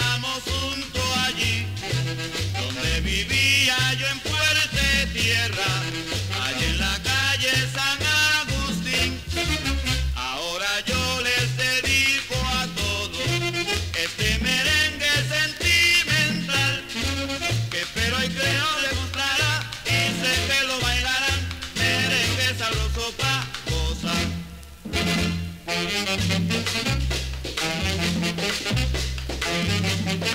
vivíamos junto allí, donde vivía yo en fuerte tierra, allí en la calle San Agustín. Ahora yo les dedico a todos este merengue sentimental, que espero y creo les gustará y sé que lo bailarán, merengue sabroso pa' gozar. Merengue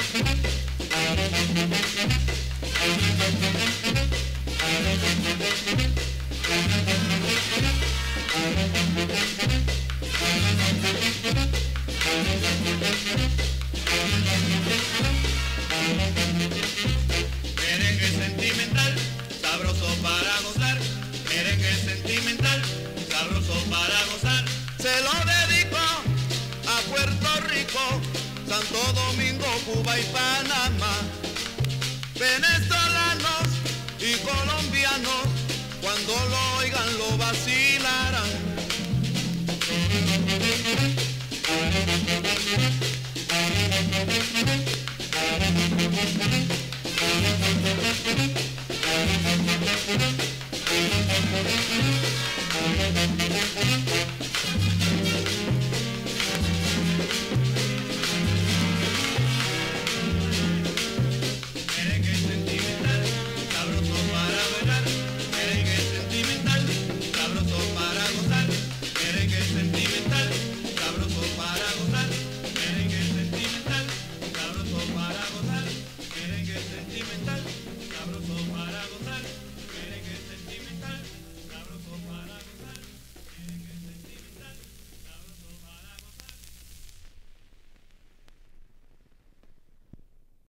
sentimental, sabroso para gozar. Merengue sentimental, sabroso para gozar. Se lo dedico Santo Domingo, Cuba y Panamá, venezolanos y colombianos, cuando lo oigan lo vacilarán.